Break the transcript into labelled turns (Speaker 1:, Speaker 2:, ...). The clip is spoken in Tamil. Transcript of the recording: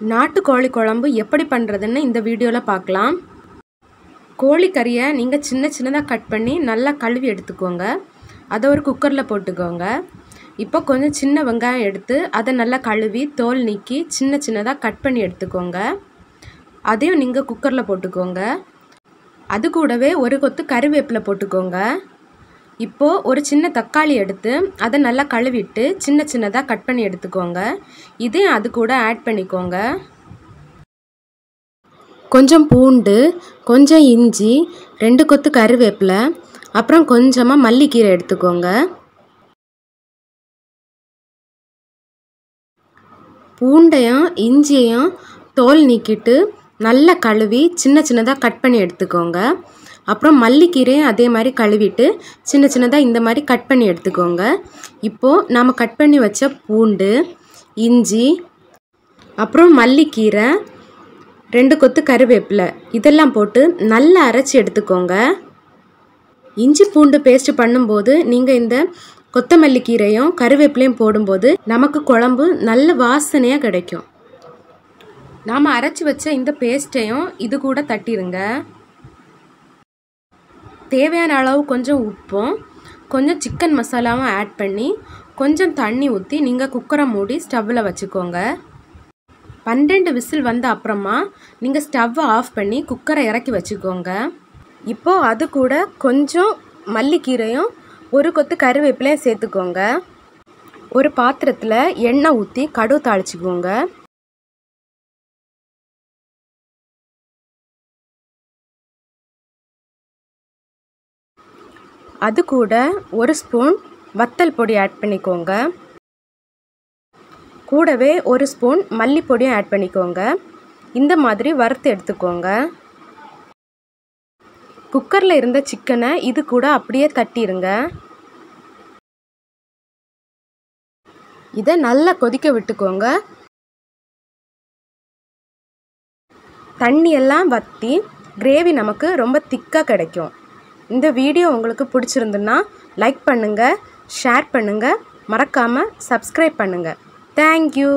Speaker 1: நாட்டுக்கோழி குழம்பு எப்படி பண்ணுறதுன்னு இந்த வீடியோவில் பார்க்கலாம். கோழிக்கறியை நீங்கள் சின்ன சின்னதாக கட் பண்ணி நல்லா கழுவி எடுத்துக்கோங்க. அதை ஒரு குக்கரில் போட்டுக்கோங்க. இப்போ கொஞ்சம் சின்ன வெங்காயம் எடுத்து அதை நல்லா கழுவி தோல் நீக்கி சின்ன சின்னதாக கட் பண்ணி எடுத்துக்கோங்க. அதையும் நீங்கள் குக்கரில் போட்டுக்கோங்க. அது கூடவே ஒரு கொத்து கருவேப்பிலை போட்டுக்கோங்க. இப்போது ஒரு சின்ன தக்காளி எடுத்து அதை நல்லா கழுவிட்டு சின்ன சின்னதாக கட் பண்ணி எடுத்துக்கோங்க. இதையும் அது கூட ஆட் பண்ணிக்கோங்க. கொஞ்சம் பூண்டு கொஞ்சம் இஞ்சி ரெண்டு கொத்து கருவேப்பிலை அப்புறம் கொஞ்சமாக மல்லிக்கீரை எடுத்துக்கோங்க. பூண்டையும் இஞ்சியையும் தோல் நீக்கிட்டு நல்லா கழுவி சின்ன சின்னதாக கட் பண்ணி எடுத்துக்கோங்க. அப்புறம் மல்லிக்கீரையும் அதே மாதிரி கழுவிட்டு சின்ன சின்னதாக இந்த மாதிரி கட் பண்ணி எடுத்துக்கோங்க. இப்போது நாம் கட் பண்ணி வச்ச பூண்டு இஞ்சி அப்புறம் மல்லிக்கீரை ரெண்டு கொத்து கருவேப்பிலை இதெல்லாம் போட்டு நல்லா அரைச்சி எடுத்துக்கோங்க. இஞ்சி பூண்டு பேஸ்ட் பண்ணும்போது நீங்கள் இந்த கொத்தமல்லி கீரையும் கருவேப்பிலையும் போடும்போது நமக்கு குழம்பு நல்ல வாசனையாக கிடைக்கும். நாம் அரைச்சி வச்ச இந்த பேஸ்ட்டையும் இது கூட தட்டிடுங்க தேவையான அளவு கொஞ்சம் உப்பும் கொஞ்சம் சிக்கன் மசாலாவும் ஆட் பண்ணி கொஞ்சம் தண்ணி ஊற்றி நீங்கள் குக்கரை மூடி ஸ்டவ்வில் வச்சுக்கோங்க. பன்னெண்டு விசில் வந்த அப்புறமா நீங்கள் ஸ்டவ்வை ஆஃப் பண்ணி குக்கரை இறக்கி வச்சுக்கோங்க. இப்போது அது கூட கொஞ்சம் மல்லிக்கீரையும் ஒரு கொத்து கருவேப்பிலையும் சேர்த்துக்கோங்க. ஒரு பாத்திரத்தில் எண்ணெய் ஊற்றி கடுகு தாளிச்சுக்கோங்க. அது கூட ஒரு ஸ்பூன் வத்தல் பொடி ஆட் பண்ணிக்கோங்க. கூடவே ஒரு ஸ்பூன் மல்லிப்பொடியும் ஆட் பண்ணிக்கோங்க. இந்த மாதிரி வறுத்து எடுத்துக்கோங்க. குக்கரில் இருந்த சிக்கனை இது கூட அப்படியே தட்டிடுங்க இதை நல்லா கொதிக்க விட்டுக்கோங்க. தண்ணியெல்லாம் வற்றி கிரேவி நமக்கு ரொம்ப திக்காக கிடைக்கும். இந்த வீடியோ உங்களுக்கு பிடிச்சிருந்துன்னா லைக் பண்ணுங்கள் ஷேர் பண்ணுங்கள் மறக்காமல் சப்ஸ்கிரைப் பண்ணுங்கள் தேங்க்யூ